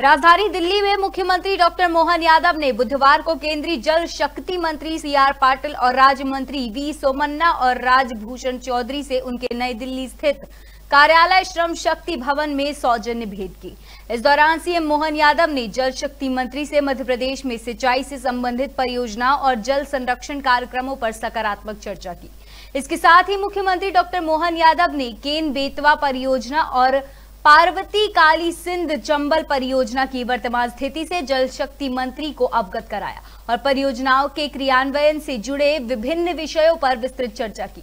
राजधानी दिल्ली में मुख्यमंत्री डॉक्टर मोहन यादव ने बुधवार को केंद्रीय जल शक्ति मंत्री सी आर पाटिल और राज्य मंत्री वी सोमन्ना और राजभूषण चौधरी से उनके नई दिल्ली स्थित कार्यालय श्रम शक्ति भवन में सौजन्य भेंट की। इस दौरान सीएम मोहन यादव ने जल शक्ति मंत्री से मध्य प्रदेश में सिंचाई से संबंधित परियोजनाओं और जल संरक्षण कार्यक्रमों पर सकारात्मक चर्चा की। इसके साथ ही मुख्यमंत्री डॉक्टर मोहन यादव ने केन बेतवा परियोजना और पार्वती काली सिंध चंबल परियोजना की वर्तमान स्थिति से जल शक्ति मंत्री को अवगत कराया और परियोजनाओं के क्रियान्वयन से जुड़े विभिन्न विषयों पर विस्तृत चर्चा की।